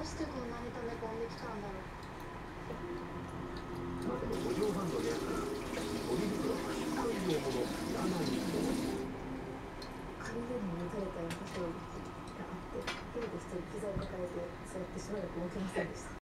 うしてこんなに溜め込んできたんだろう。まあでも五畳半の部屋からポリ袋が1回分ほどいらないと雷に打たれたような衝撃があって一人で一機材を抱えて座ってしばらく動けませんでした